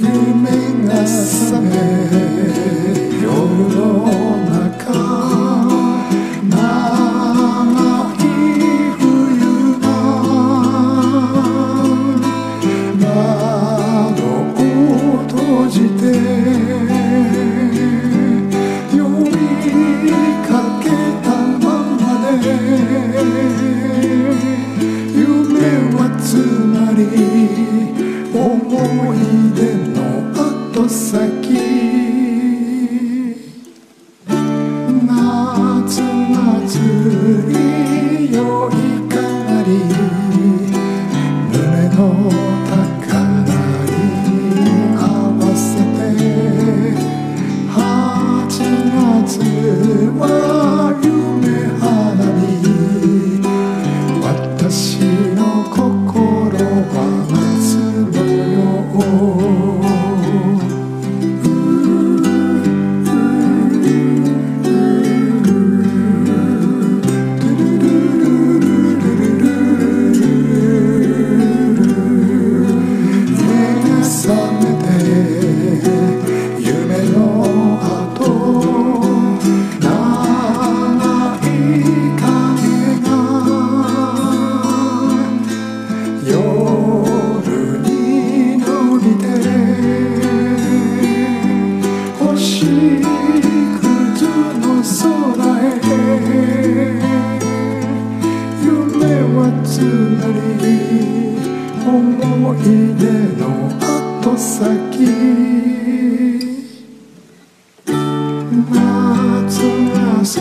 夢が覚め思い出の後先。夏休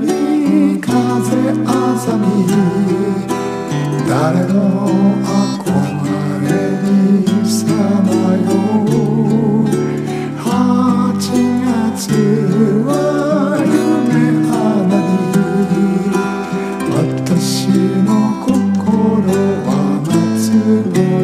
み風あざみ誰の憧れにさまよ。う8月は夢花に私の心は夏の